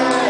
Amen.